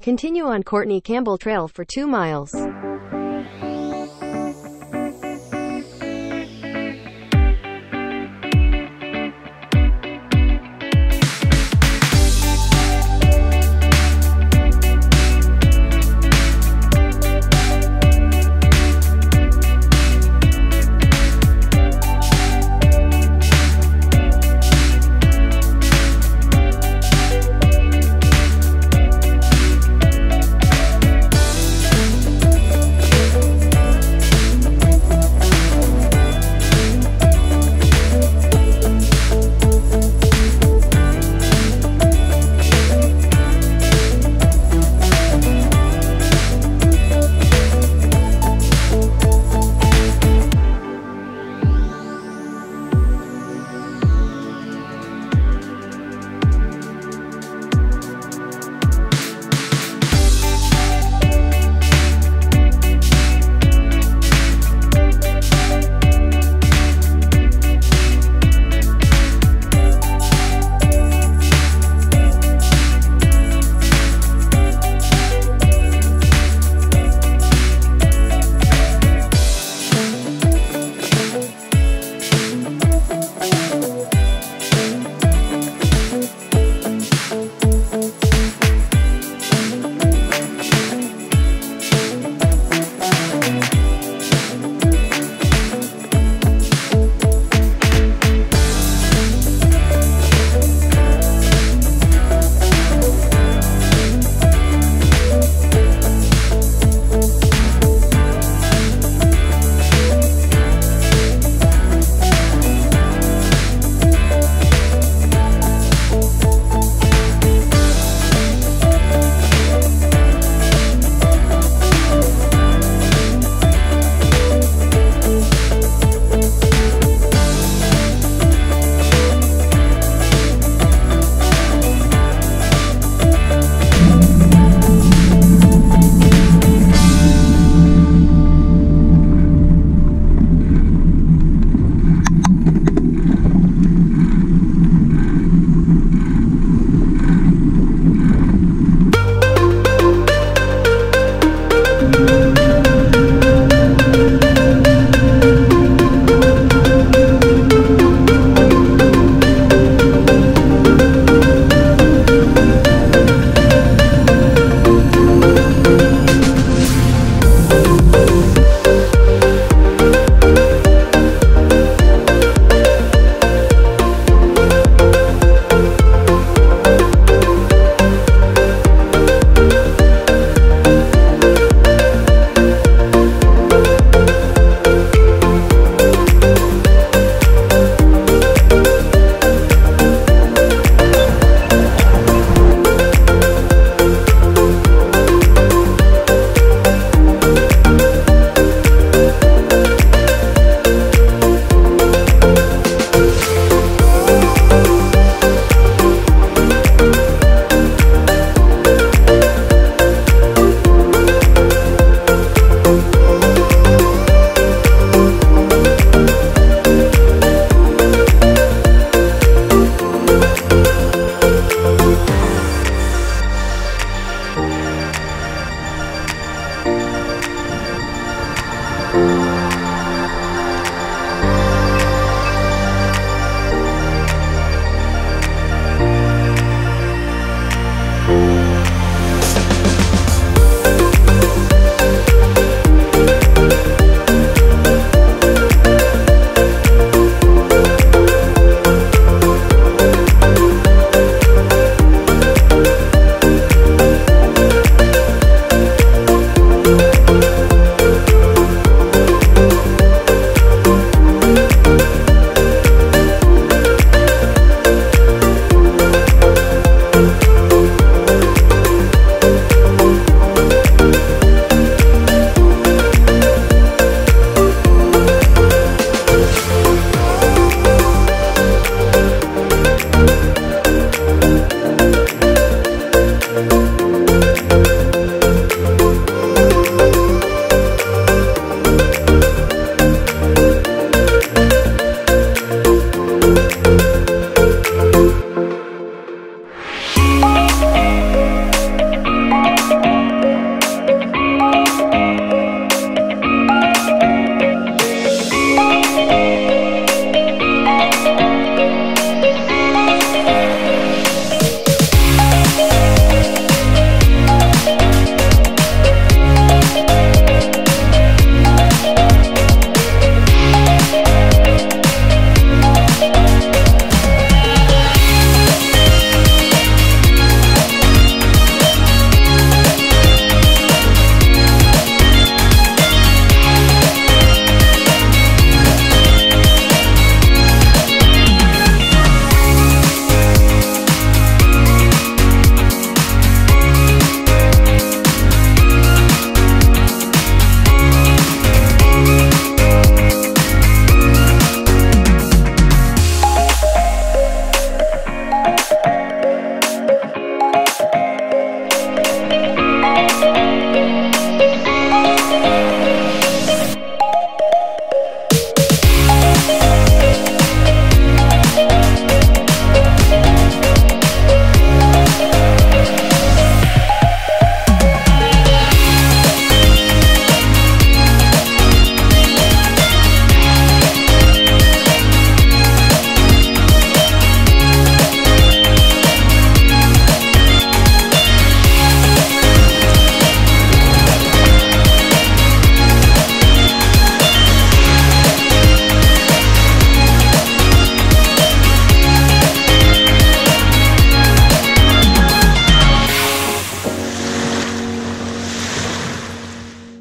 Continue on Courtney Campbell Trail for 2 miles.